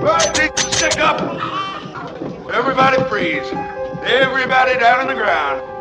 Right, stick up. Everybody freeze. Everybody down on the ground.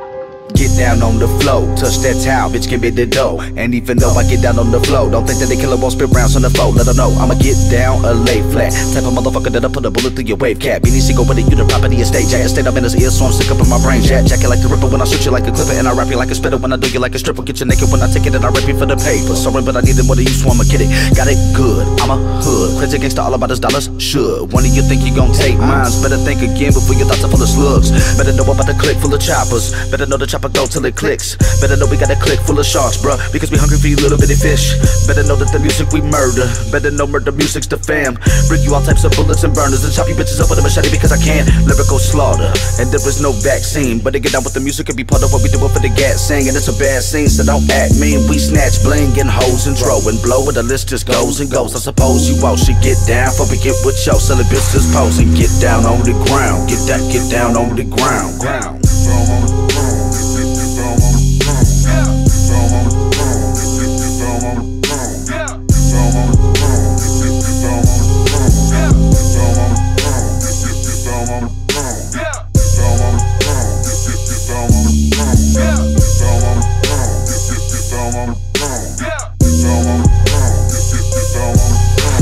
Get down on the floor, touch that towel, bitch, give me the dough. And even though I get down on the floor, don't think that the killer won't spit rounds on the floor. Let them know I'ma get down a lay flat. Type of motherfucker that'll put a bullet through your wave cap. Beanie single with it, you the property of estate. Jack, stayed up in his ear, so I'm sick up in my brain. Jack, jack it like the ripper when I shoot you like a clipper. And I rap you like a spitter when I do you like a stripper. Get you naked when I take it and I rip you for the paper. Sorry, but I need it more than you, so I'ma get it. Got it good, I'm a hood. Crazy gangsta, all about his dollars, should. One of you think you gon' take mines, better think again before your thoughts are full of slugs. Better know about the click full of choppers. Better know the chopper go till it clicks. Better know we got a click full of sharks, bruh. Because we hungry for you little bitty fish. Better know that the music we murder. Better know murder music's the fam. Bring you all types of bullets and burners and chop you bitches up with a machete because I can. Lyrical slaughter. And there is no vaccine. But to get down with the music and be part of what we do for the gas sing. And it's a bad scene, so don't act mean. We snatch bling and hoes and throw and blow. And the list just goes and goes. I suppose you all should get down before we get with your silly bitches posing. Get down on the ground. Get that, get down on the ground. ground.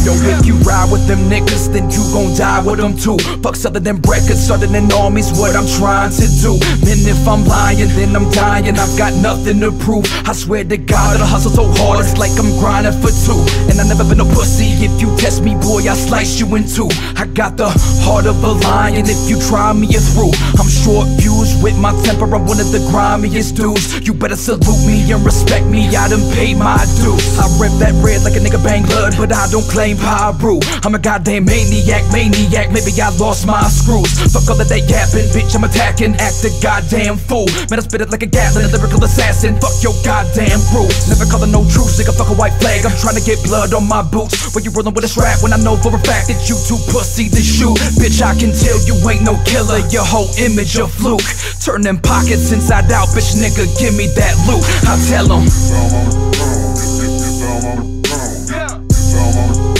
Yo, if you ride with them niggas, then you gon' die with them too. Fuck other than records, in armies, what I'm trying to do. Man, if I'm lying, then I'm dying. I've got nothing to prove. I swear to God I hustle so hard, it's like I'm grinding for two. And I've never been a pussy. If you test me, boy, I slice you in two. I got the heart of a lion. If you try me, you're through. I'm short fused with my temper. I'm one of the grimiest dudes. You better salute me and respect me. I done paid my dues. I rip that red like a nigga bang blood, but I don't claim I'm a goddamn maniac, maniac. Maybe I lost my screws. Fuck all that they yapping, bitch. I'm attacking, act a goddamn fool. Man, I spit it like a Gatlin, a lyrical assassin. Fuck your goddamn rules. Never calling no truce, nigga. Fuck a white flag. I'm trying to get blood on my boots. When you rolling with a strap, when I know for a fact that you too pussy to shoot. Bitch, I can tell you ain't no killer. Your whole image a fluke. Turning pockets inside out, bitch, nigga. Give me that loot. I tell them. Yeah.